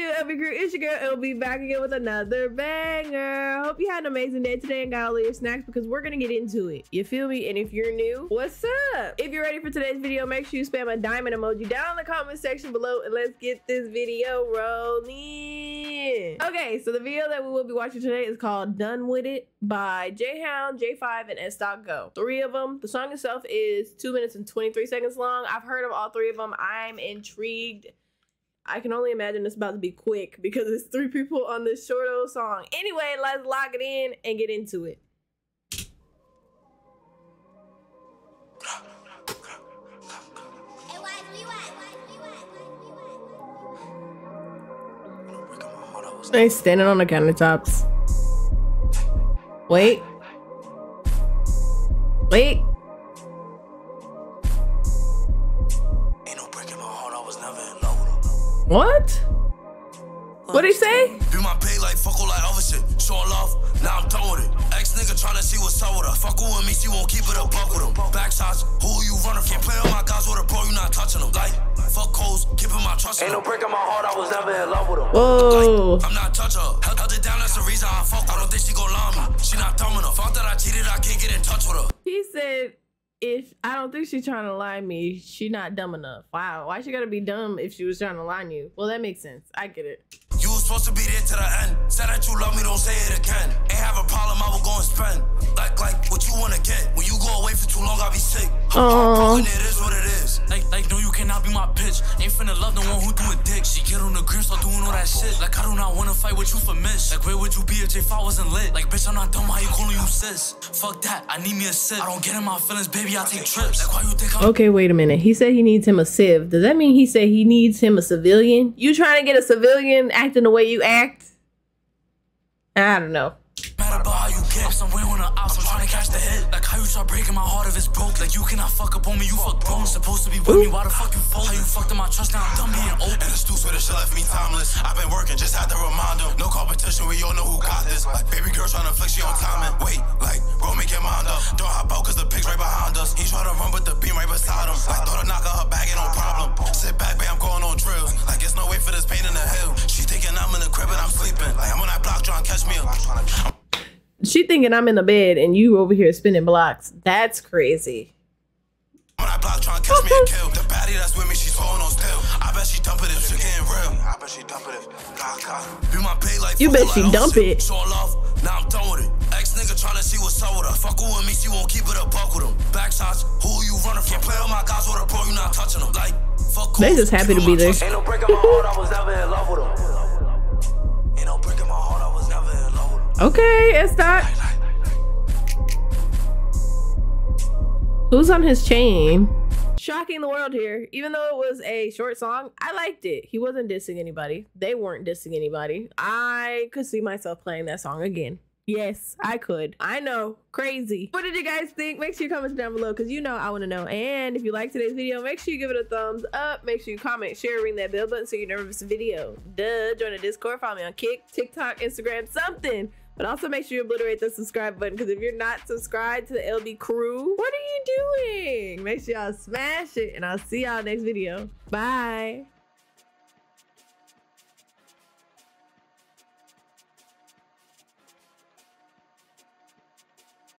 do, LB Crew? It's your girl LB back again with another banger. Hope you had an amazing day today and got all your snacks because we're gonna get into it. You feel me? And if you're new, what's up? If you're ready for today's video, make sure you spam a diamond emoji down in the comment section below and let's get this video rolling. Okay, so the video that we will be watching today is called Done With It by J-Hound, Jay5ive, and Sdot Go. Three of them. The song itself is two minutes and 23 seconds long. I've heard of all three of them. I'm intrigued I can only imagine it's about to be quick because it's three people on this short old song. Anyway, let's lock it in and get into it. They standing on the countertops. Wait. Wait. What? What'd he say? Be my pay like fuck all like other shit. Showing love, now I'm done with it. Ex nigga tryna see what's up with her. Fuck with me, she won't keep it a buck with him. Back shots, who you running from? Play on my guys with a bro, you not touching them. Like, fuck hoes, keeping my trust Ain't no break in my heart, I was never in love with him. Whoa. Like, I'm not touching her. Held, held it down, that's the reason I fuck. I don't think she gon' lie me. She not dumb enough. Thought that I cheated, I can't get in touch with her. He said if I don't think she's trying to lie me, she not dumb enough. Wow, why she gotta be dumb if she was trying to lie you? Well, that makes sense. I get it. You was supposed to be there to the end. Said that you love me, don't say it again. Ain't have a problem, I will go and spend. Like, like what you wanna get. When you go away for too long, I'll be sick. Oh. Finna love the one who do a dick. She get on the grip, start doing all that shit. Like, I do not wanna fight with you for miss. Like, where would you be if Jay5ive wasn't lit? Like, bitch, I'm not dumb, how you calling you sis? Fuck that, I need me a sip. I don't get in my feelings, baby, I take trips. Like, why you think I'm Okay, wait a minute. He said he needs him a civ. Does that mean he said he needs him a civilian? You trying to get a civilian acting the way you act? I don't know. Hit. Like how you try breaking my heart if it's broke. Like you cannot fuck up on me, you fuck bro. Supposed to be with me, why the fuck you fold? How you fucked up my trust, now I'm done being open. And the stools where the shit left me timeless. I've been working, just had to remind them. No competition, we all know who got this. Like baby girl trying to flex, she on timing. Wait, like, She thinking I'm in the bed and you over here spinning blocks. That's crazy. When I block trying to catch me and kill the baddie that's with me, she's holding on still. I bet she dump it if she getting real. I bet she dump it if God, God. Be my pay like You bet she dump it. Now I'm done with it. Ex nigga trying to see what's up with her. Fuck with me, she won't keep it buck with him. Back shots, who you running from? Play with my guys with a bro, you not touching them. Like, fuck They just happy to be there. Ain't no break in my heart, I was never in love with him. Okay, it's not. Who's on his chain? Shocking the world here. Even though it was a short song, I liked it. He wasn't dissing anybody. They weren't dissing anybody. I could see myself playing that song again. Yes, I could. I know. Crazy. What did you guys think? Make sure you comment down below because you know I want to know. And if you like today's video, make sure you give it a thumbs up. Make sure you comment, share, ring that bell button so you never miss a video. Duh. Join the Discord. Follow me on Kick, TikTok, Instagram, something. But also make sure you obliterate the subscribe button because if you're not subscribed to the LB crew, what are you doing? Make sure y'all smash it and I'll see y'all next video. Bye.